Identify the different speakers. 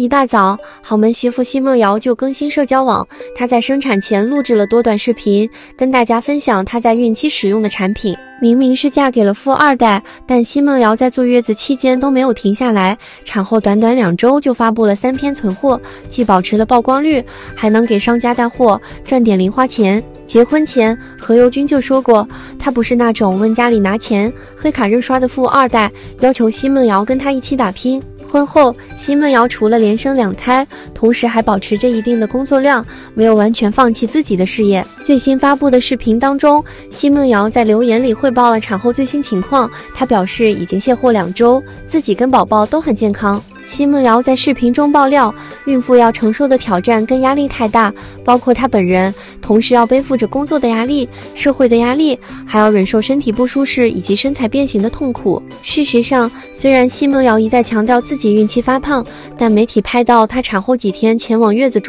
Speaker 1: 一大早，豪门媳妇奚梦瑶就更新社交网。她在生产前录制了多段视频，跟大家分享她在孕期使用的产品。明明是嫁给了富二代，但奚梦瑶在坐月子期间都没有停下来。产后短短两周就发布了三篇存货，既保持了曝光率，还能给商家带货赚点零花钱。结婚前，何猷君就说过，他不是那种问家里拿钱、黑卡热刷的富二代，要求奚梦瑶跟他一起打拼。婚后，奚梦瑶除了连生两胎，同时还保持着一定的工作量，没有完全放弃自己的事业。最新发布的视频当中，奚梦瑶在留言里汇报了产后最新情况。她表示已经卸货两周，自己跟宝宝都很健康。奚梦瑶在视频中爆料，孕妇要承受的挑战跟压力太大，包括她本人同时要背负着工作的压力、社会的压力，还要忍受身体不舒适以及身材变形的痛苦。事实上，虽然奚梦瑶一再强调自己孕期发胖，但媒体拍到她产后几天前往月子中。